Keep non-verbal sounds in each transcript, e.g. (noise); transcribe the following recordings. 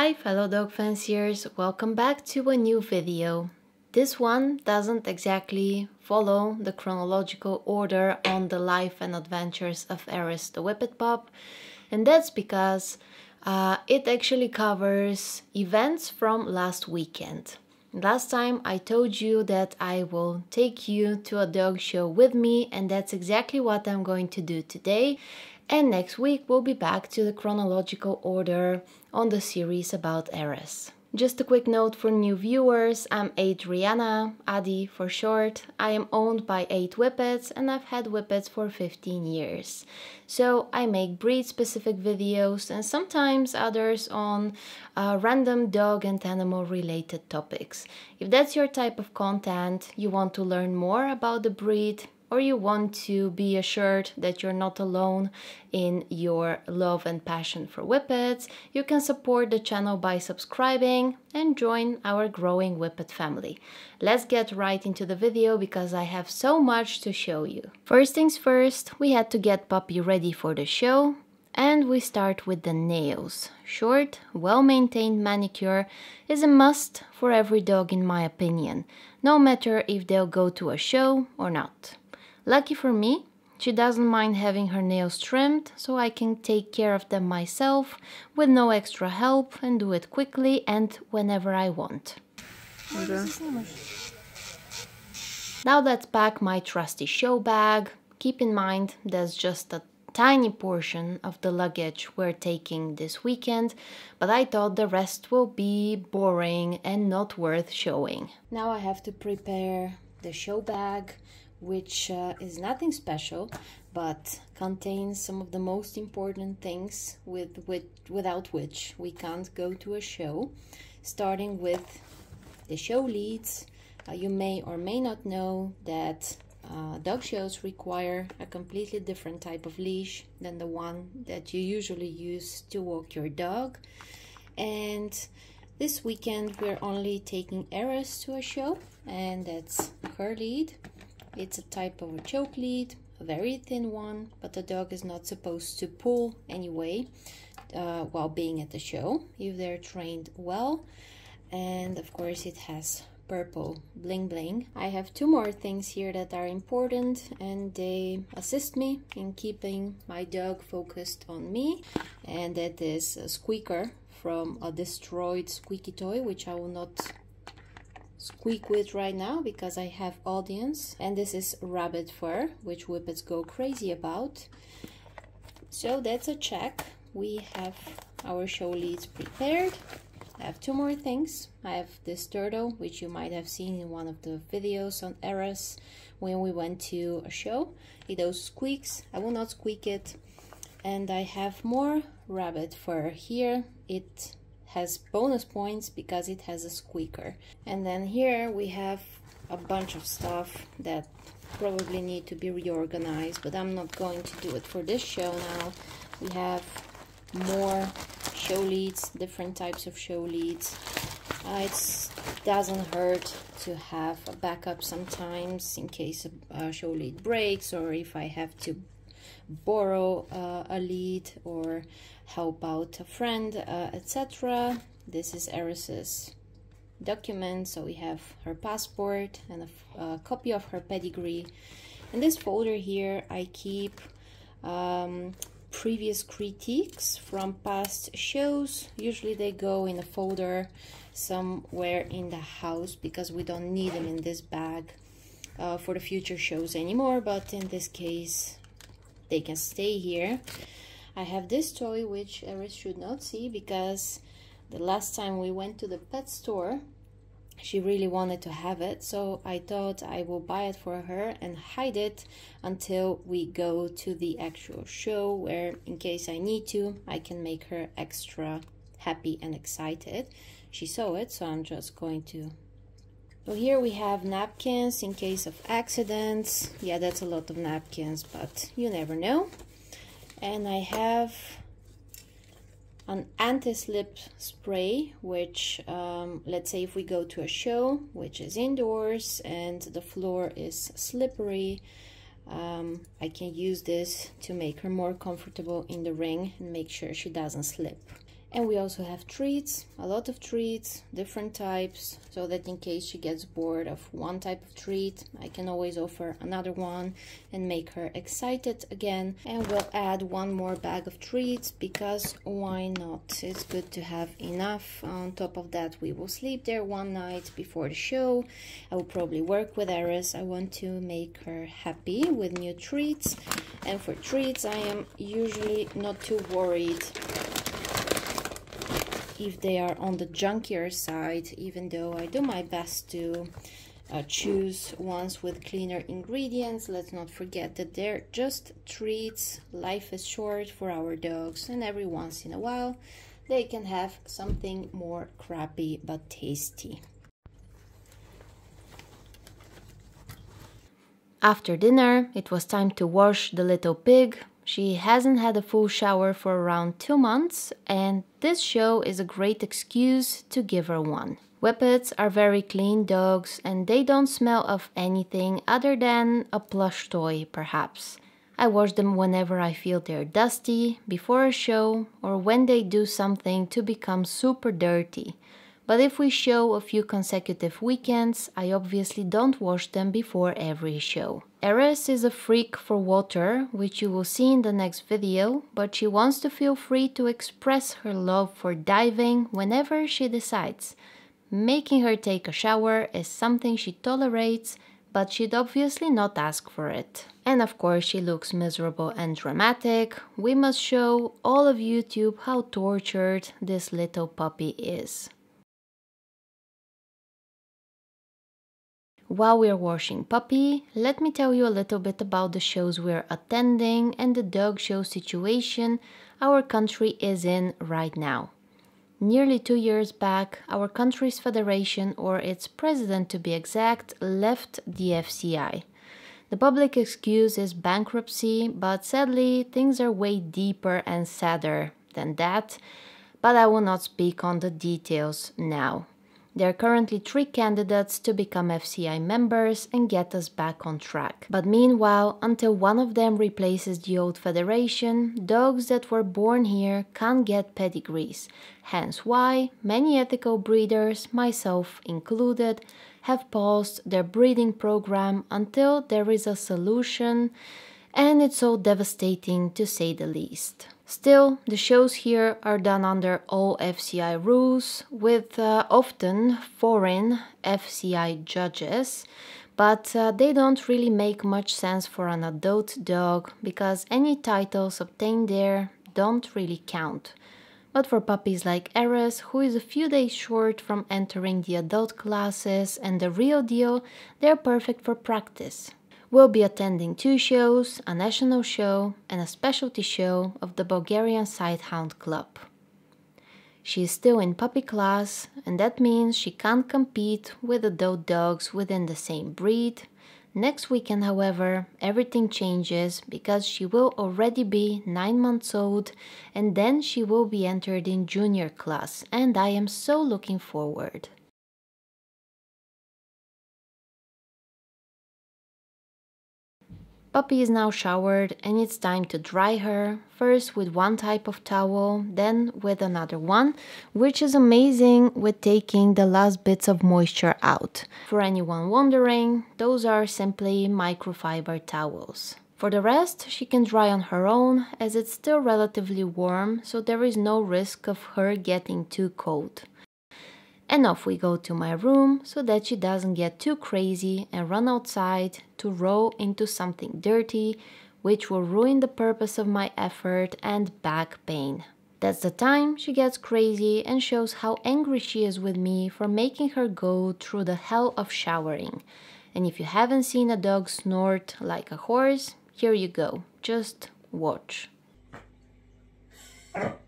Hi fellow dog fanciers, welcome back to a new video. This one doesn't exactly follow the chronological order on the life and adventures of Eris the Whippet Pup and that's because uh, it actually covers events from last weekend. Last time I told you that I will take you to a dog show with me and that's exactly what I'm going to do today and next week we'll be back to the chronological order on the series about Eris. Just a quick note for new viewers, I'm Adriana, Adi for short. I am owned by 8 Whippets and I've had Whippets for 15 years. So I make breed specific videos and sometimes others on uh, random dog and animal related topics. If that's your type of content, you want to learn more about the breed, or you want to be assured that you're not alone in your love and passion for whippets, you can support the channel by subscribing and join our growing whippet family. Let's get right into the video because I have so much to show you. First things first, we had to get Puppy ready for the show. And we start with the nails. Short, well-maintained manicure is a must for every dog in my opinion, no matter if they'll go to a show or not. Lucky for me, she doesn't mind having her nails trimmed, so I can take care of them myself with no extra help and do it quickly and whenever I want. Now let's pack my trusty show bag. Keep in mind there's just a tiny portion of the luggage we're taking this weekend, but I thought the rest will be boring and not worth showing. Now I have to prepare the show bag which uh, is nothing special but contains some of the most important things with, with without which we can't go to a show starting with the show leads. Uh, you may or may not know that uh, dog shows require a completely different type of leash than the one that you usually use to walk your dog. And this weekend we're only taking Eris to a show and that's her lead it's a type of a choke lead, a very thin one, but the dog is not supposed to pull anyway uh, while being at the show if they're trained well. And of course it has purple bling bling. I have two more things here that are important and they assist me in keeping my dog focused on me and that is a squeaker from a destroyed squeaky toy which I will not squeak with right now because I have audience and this is rabbit fur which whippets go crazy about. So that's a check. We have our show leads prepared. I have two more things. I have this turtle which you might have seen in one of the videos on Eris when we went to a show. It does squeaks. I will not squeak it. And I have more rabbit fur here. It has bonus points because it has a squeaker. And then here we have a bunch of stuff that probably need to be reorganized, but I'm not going to do it for this show now. We have more show leads, different types of show leads. Uh, it doesn't hurt to have a backup sometimes in case a, show lead breaks or if I have to borrow uh, a lead or help out a friend, uh, etc. This is Eris's document, so we have her passport and a, a copy of her pedigree. In this folder here, I keep um, previous critiques from past shows. Usually they go in a folder somewhere in the house because we don't need them in this bag uh, for the future shows anymore, but in this case they can stay here. I have this toy which Eris should not see because the last time we went to the pet store she really wanted to have it so I thought I will buy it for her and hide it until we go to the actual show where in case I need to I can make her extra happy and excited she saw it so I'm just going to so here we have napkins in case of accidents. Yeah, that's a lot of napkins, but you never know. And I have an anti-slip spray, which, um, let's say if we go to a show, which is indoors and the floor is slippery, um, I can use this to make her more comfortable in the ring and make sure she doesn't slip. And we also have treats, a lot of treats, different types, so that in case she gets bored of one type of treat, I can always offer another one and make her excited again. And we'll add one more bag of treats because why not? It's good to have enough. On top of that, we will sleep there one night before the show. I will probably work with Eris. I want to make her happy with new treats. And for treats, I am usually not too worried if they are on the junkier side, even though I do my best to uh, choose ones with cleaner ingredients. Let's not forget that they're just treats. Life is short for our dogs, and every once in a while they can have something more crappy but tasty. After dinner, it was time to wash the little pig she hasn't had a full shower for around two months, and this show is a great excuse to give her one. Whippets are very clean dogs and they don't smell of anything other than a plush toy, perhaps. I wash them whenever I feel they're dusty, before a show, or when they do something to become super dirty. But if we show a few consecutive weekends, I obviously don't wash them before every show. Eris is a freak for water, which you will see in the next video, but she wants to feel free to express her love for diving whenever she decides. Making her take a shower is something she tolerates, but she'd obviously not ask for it. And of course she looks miserable and dramatic. We must show all of YouTube how tortured this little puppy is. While we're washing Puppy, let me tell you a little bit about the shows we're attending and the dog show situation our country is in right now. Nearly two years back, our country's federation, or its president to be exact, left the FCI. The public excuse is bankruptcy, but sadly, things are way deeper and sadder than that. But I will not speak on the details now. There are currently three candidates to become FCI members and get us back on track. But meanwhile, until one of them replaces the old federation, dogs that were born here can't get pedigrees. Hence why many ethical breeders, myself included, have paused their breeding program until there is a solution and it's all devastating to say the least. Still, the shows here are done under all FCI rules, with uh, often foreign FCI judges, but uh, they don't really make much sense for an adult dog because any titles obtained there don't really count. But for puppies like Eris, who is a few days short from entering the adult classes and the real deal, they're perfect for practice will be attending two shows, a national show and a specialty show of the Bulgarian Sighthound Club. She is still in puppy class and that means she can't compete with adult dogs within the same breed. Next weekend, however, everything changes because she will already be 9 months old and then she will be entered in junior class and I am so looking forward. Puppy is now showered and it's time to dry her, first with one type of towel, then with another one, which is amazing with taking the last bits of moisture out. For anyone wondering, those are simply microfiber towels. For the rest, she can dry on her own as it's still relatively warm, so there is no risk of her getting too cold and off we go to my room so that she doesn't get too crazy and run outside to roll into something dirty which will ruin the purpose of my effort and back pain. That's the time she gets crazy and shows how angry she is with me for making her go through the hell of showering. And if you haven't seen a dog snort like a horse, here you go. Just watch. (laughs)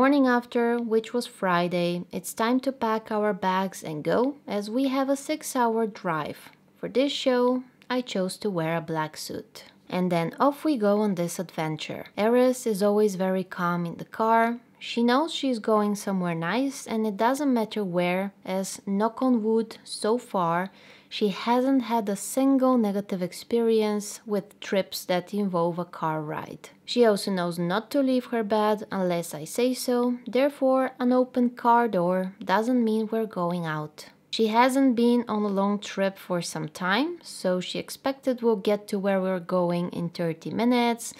morning after, which was Friday, it's time to pack our bags and go as we have a six hour drive. For this show, I chose to wear a black suit. And then off we go on this adventure. Eris is always very calm in the car. She knows she's going somewhere nice and it doesn't matter where, as knock on wood, so far, she hasn't had a single negative experience with trips that involve a car ride. She also knows not to leave her bed unless I say so, therefore, an open car door doesn't mean we're going out. She hasn't been on a long trip for some time, so she expected we'll get to where we're going in 30 minutes,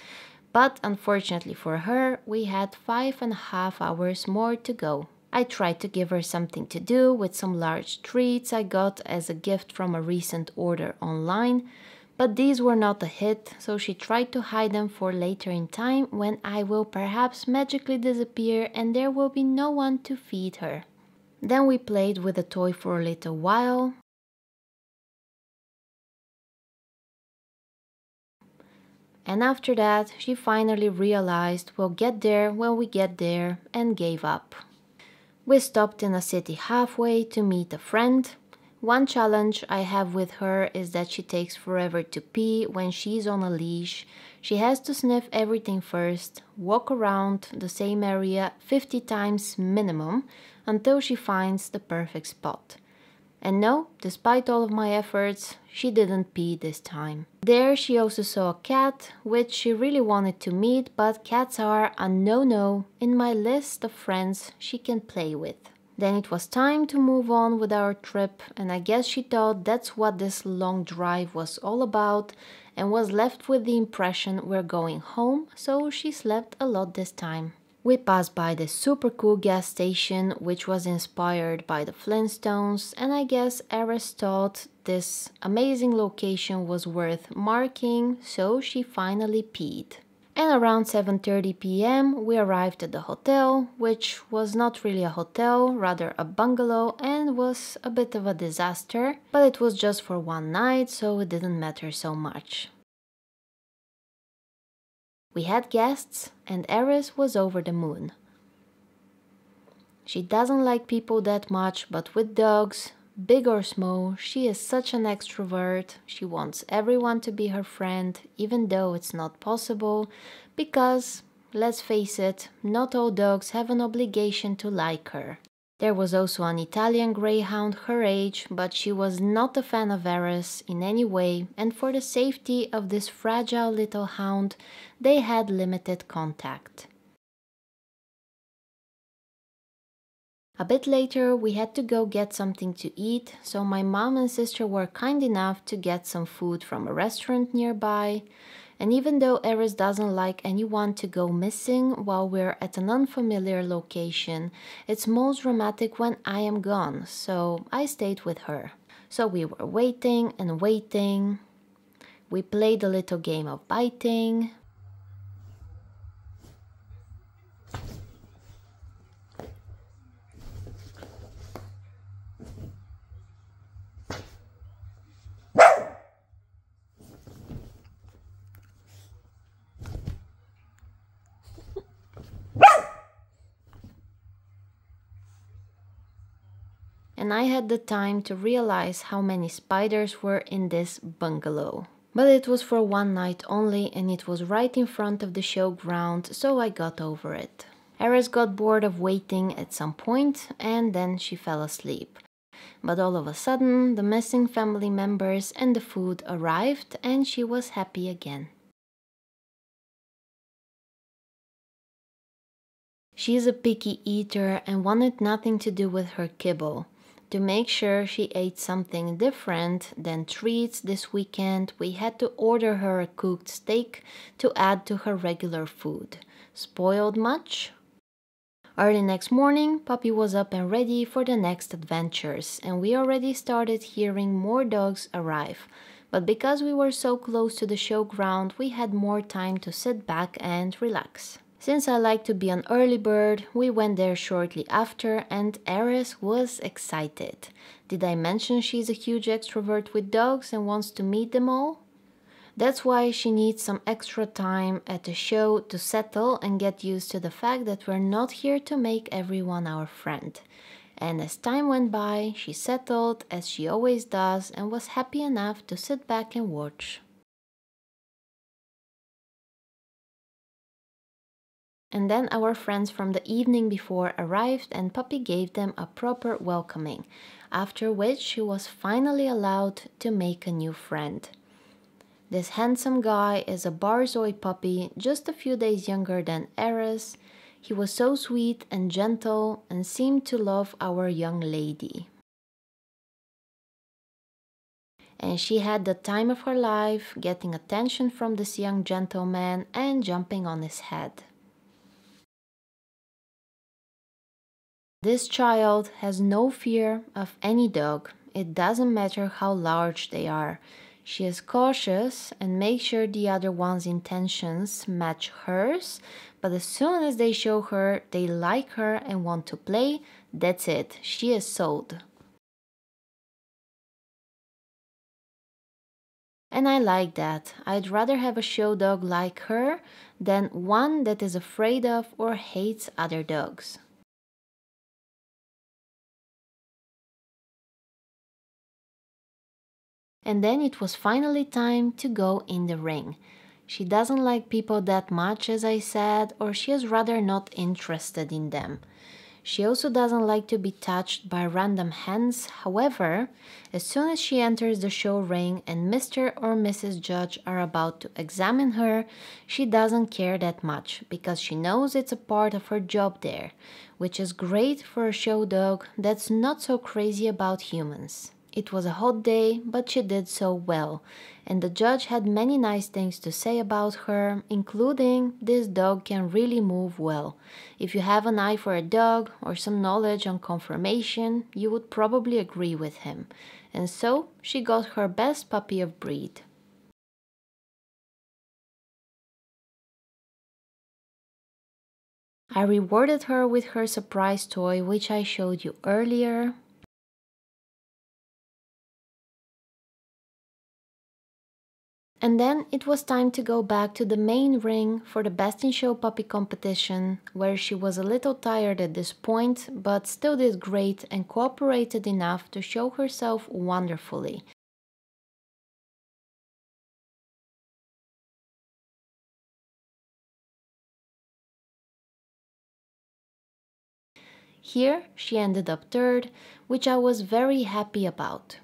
but unfortunately for her, we had five and a half hours more to go. I tried to give her something to do with some large treats I got as a gift from a recent order online, but these were not a hit, so she tried to hide them for later in time when I will perhaps magically disappear and there will be no one to feed her. Then we played with the toy for a little while. And after that, she finally realized we'll get there when we get there and gave up. We stopped in a city halfway to meet a friend. One challenge I have with her is that she takes forever to pee when she's on a leash. She has to sniff everything first, walk around the same area 50 times minimum until she finds the perfect spot. And no, despite all of my efforts, she didn't pee this time. There she also saw a cat, which she really wanted to meet, but cats are a no-no in my list of friends she can play with. Then it was time to move on with our trip, and I guess she thought that's what this long drive was all about, and was left with the impression we're going home, so she slept a lot this time. We passed by the super cool gas station, which was inspired by the Flintstones, and I guess Eris thought this amazing location was worth marking, so she finally peed. And around 7:30 p.m., we arrived at the hotel, which was not really a hotel, rather a bungalow, and was a bit of a disaster, but it was just for one night, so it didn't matter so much. We had guests, and Eris was over the moon. She doesn't like people that much, but with dogs, big or small, she is such an extrovert. She wants everyone to be her friend, even though it's not possible, because, let's face it, not all dogs have an obligation to like her. There was also an Italian greyhound her age, but she was not a fan of Eris in any way, and for the safety of this fragile little hound, they had limited contact. A bit later, we had to go get something to eat, so my mom and sister were kind enough to get some food from a restaurant nearby. And even though Eris doesn't like anyone to go missing while we're at an unfamiliar location, it's most dramatic when I am gone, so I stayed with her. So we were waiting and waiting. We played a little game of biting. And I had the time to realize how many spiders were in this bungalow. But it was for one night only and it was right in front of the showground, so I got over it. Eris got bored of waiting at some point and then she fell asleep. But all of a sudden, the missing family members and the food arrived and she was happy again. She is a picky eater and wanted nothing to do with her kibble. To make sure she ate something different than treats this weekend, we had to order her a cooked steak to add to her regular food. Spoiled much? Early next morning, Puppy was up and ready for the next adventures, and we already started hearing more dogs arrive. But because we were so close to the showground, we had more time to sit back and relax. Since I like to be an early bird, we went there shortly after and Eris was excited. Did I mention she's a huge extrovert with dogs and wants to meet them all? That's why she needs some extra time at the show to settle and get used to the fact that we're not here to make everyone our friend. And as time went by, she settled as she always does and was happy enough to sit back and watch. And then our friends from the evening before arrived and Puppy gave them a proper welcoming, after which she was finally allowed to make a new friend. This handsome guy is a Borzoi puppy just a few days younger than Eris. He was so sweet and gentle and seemed to love our young lady. And she had the time of her life, getting attention from this young gentleman and jumping on his head. This child has no fear of any dog. It doesn't matter how large they are. She is cautious and makes sure the other one's intentions match hers, but as soon as they show her they like her and want to play, that's it, she is sold. And I like that. I'd rather have a show dog like her than one that is afraid of or hates other dogs. And then it was finally time to go in the ring. She doesn't like people that much, as I said, or she is rather not interested in them. She also doesn't like to be touched by random hands. However, as soon as she enters the show ring and Mr. or Mrs. Judge are about to examine her, she doesn't care that much because she knows it's a part of her job there, which is great for a show dog that's not so crazy about humans. It was a hot day, but she did so well, and the judge had many nice things to say about her, including this dog can really move well. If you have an eye for a dog or some knowledge on conformation, you would probably agree with him. And so she got her best puppy of breed. I rewarded her with her surprise toy, which I showed you earlier, And then it was time to go back to the main ring for the Best in Show puppy competition, where she was a little tired at this point, but still did great and cooperated enough to show herself wonderfully. Here she ended up third, which I was very happy about.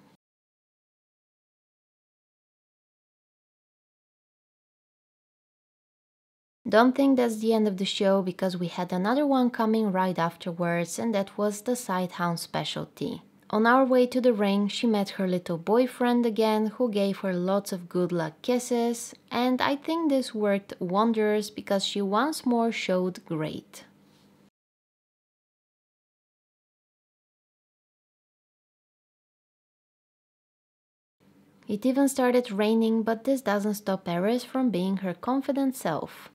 Don't think that's the end of the show because we had another one coming right afterwards and that was the Sighthound specialty. On our way to the ring, she met her little boyfriend again, who gave her lots of good luck kisses, and I think this worked wonders because she once more showed great. It even started raining, but this doesn't stop Eris from being her confident self.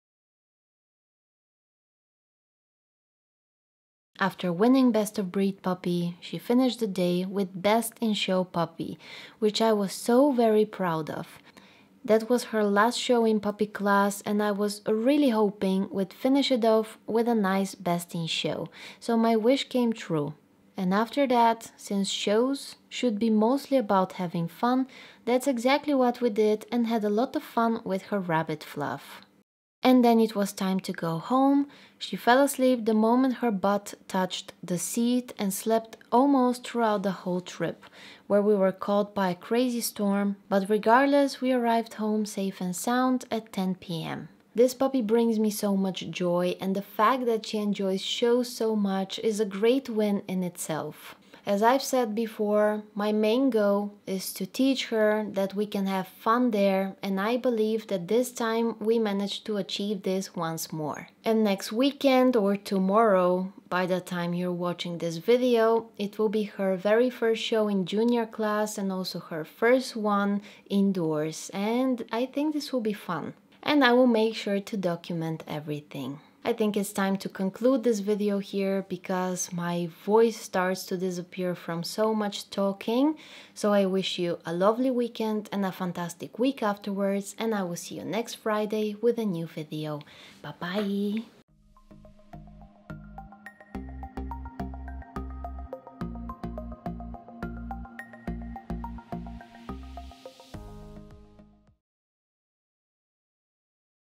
After winning Best of Breed Puppy, she finished the day with Best in Show Puppy, which I was so very proud of. That was her last show in puppy class and I was really hoping we'd finish it off with a nice Best in Show, so my wish came true. And after that, since shows should be mostly about having fun, that's exactly what we did and had a lot of fun with her rabbit fluff. And then it was time to go home. She fell asleep the moment her butt touched the seat and slept almost throughout the whole trip, where we were caught by a crazy storm, but regardless, we arrived home safe and sound at 10 pm. This puppy brings me so much joy, and the fact that she enjoys shows so much is a great win in itself. As I've said before, my main goal is to teach her that we can have fun there and I believe that this time we managed to achieve this once more. And next weekend or tomorrow, by the time you're watching this video, it will be her very first show in junior class and also her first one indoors and I think this will be fun. And I will make sure to document everything. I think it's time to conclude this video here because my voice starts to disappear from so much talking. So I wish you a lovely weekend and a fantastic week afterwards and I will see you next Friday with a new video. Bye bye!